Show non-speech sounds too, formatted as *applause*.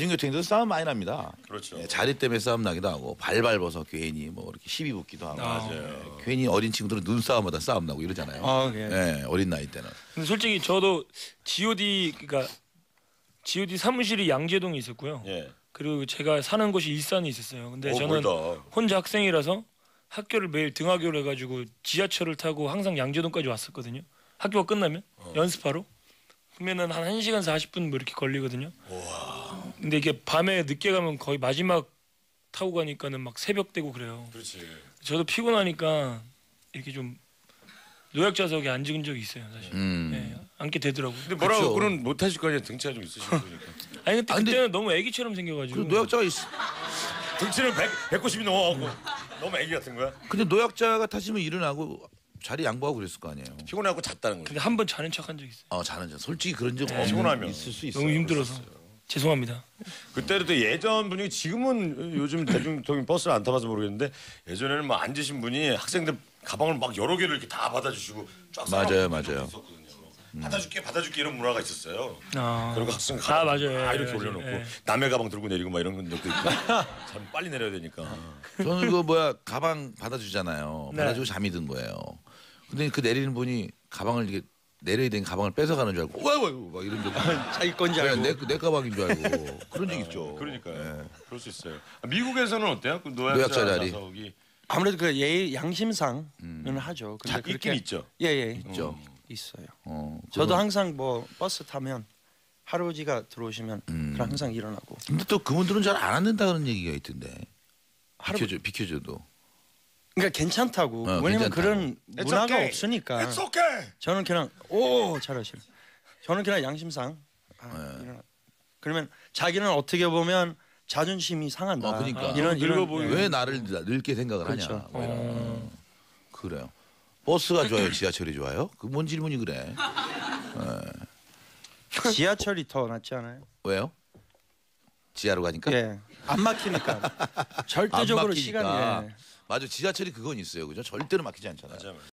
대중교통에서 싸움 많이 납니다. 그렇죠. 예, 자리 때문에 싸움 나기도 하고 발 밟아서 괜히 뭐 이렇게 시비 붙기도 하고 맞아요. 예, 괜히 어린 친구들은 눈싸움마다 싸움 나고 이러잖아요. 아, 예. 예, 어린 나이 때는. 근데 솔직히 저도 G.O.D 그러니까 G.O.D 사무실이 양재동에 있었고요. 예. 그리고 제가 사는 곳이 일산에 있었어요. 근데 어, 저는 멀다. 혼자 학생이라서 학교를 매일 등하교를 해가지고 지하철을 타고 항상 양재동까지 왔었거든요. 학교가 끝나면 어. 연습하러 그러면은 한 1 시간 40분 뭐 이렇게 걸리거든요. 근데 이게 밤에 늦게 가면 거의 마지막 타고 가니까는 막 새벽 되고 그래요. 그렇지. 저도 피곤하니까 이렇게 좀 노약 좌석에 앉은 적이 있어요, 사실. 음. 네, 앉게 되더라고요. 근데 뭐라고 그쵸. 그런 못 하실 거 아니야 등치가 좀 있으신 분이니까. *laughs* 아니 근데 아, 근데- 그때는 너무 애기처럼 생겨가지고. 그 노약자가 있. 등치는 100, 190이 넘어가고 너무 애기 같은 거야. 근데 노약자가 타시면 일어나고 자리 양보하고 그랬을 거 아니에요. 피곤해갖고 잤다는 거지. 근데 한 번 자는 척 한 적 있어요. 어, 자는 자 솔직히 그런 적 네. 없는 피곤하면. 있을 수 있어요. 너무 힘들어서. 죄송합니다. 그때도 예전 분위기 지금은 요즘 대중통행 버스를 안 타봐서 모르겠는데 예전에는 뭐 앉으신 분이 학생들 가방을 막 여러 개를 이렇게 다 받아주시고 쫙 맞아요, 맞아요. 있었거든요. 받아줄게 받아줄게 이런 문화가 있었어요. 아, 그리고 학생 아, 가방 맞아요. 다 예, 이렇게 맞아요. 올려놓고 예. 남의 가방 들고 내리고 막 이런 것도 있고 *laughs* 참 빨리 내려야 되니까 저는 그 뭐야 가방 받아주잖아요. 네. 받아주고 잠이 든 거예요. 근데 그 내리는 분이 가방을 이게 내려야 되는 가방을 뺏어가는 줄 알고 와와 막 이런 적. 자기 건지 알고. 내, 내 가방인 줄 알고 *laughs* 그런 적 있죠. 그러니까요. 예. 그럴 수 있어요. 아, 미국에서는 어때요? 그 노약자, 노약자 자리. 좌석이 아무래도 그 예의 양심상은 하죠. 근데 자, 있긴 있죠. 예예 있죠. 있어요. 어, 저도 그건- 항상 뭐 버스 타면 할아버지가 들어오시면 음. 그럼 항상 일어나고 근데 또 그분들은 잘 안 앉는다는 얘기가 있던데. 할아버- 비켜줘 비켜줘도. 그러니까 괜찮다고 어, 왜냐면 괜찮다고. 그런 It's 문화가 okay. 없으니까 It's okay. 저는 그냥 오 잘하시네. 저는 그냥 양심상 아, 네. 일어나. 그러면 자기는 어떻게 보면 자존심이 상한다. 어, 그러니까. 이런 늙어 이런 보이고. 왜 나를 늙게 생각을 그렇죠. 하냐. 뭐 이런. 어, 그래요. 버스가 좋아요, 지하철이 좋아요? 그 뭔 질문이 그래? 지하철이 더 낫지 않아요? 왜요? 지하로 가니까. 예. 안 막히니까. *laughs* 절대적으로 안 막히니까. 시간이 예. 맞아, 지하철이 그건 있어요, 그죠? 절대로 막히지 않잖아요.